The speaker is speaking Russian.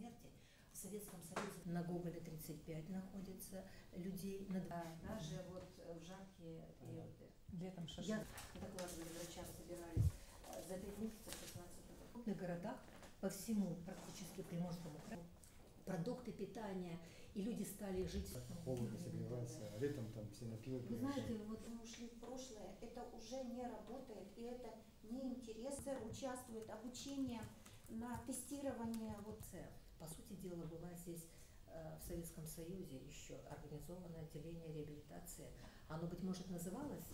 смерти в Советском Союзе. На Гоголе 35 находится людей, на два. даже вот в жаркие периоды. Летом шашлык. Я докладывали врачам, собирались э, за три месяца 16 В крупных городах по всему практически Приморскому краю продукты питания, и люди стали жить... Холодно согреваться, а летом там все на пиво Вы знаете, вот мы ушли в прошлое, это уже не работает, и это неинтересно. Участвует обучение на тестирование. Вот. Дела, была здесь э, в Советском Союзе еще организованное отделение реабилитации. Оно, быть может, называлось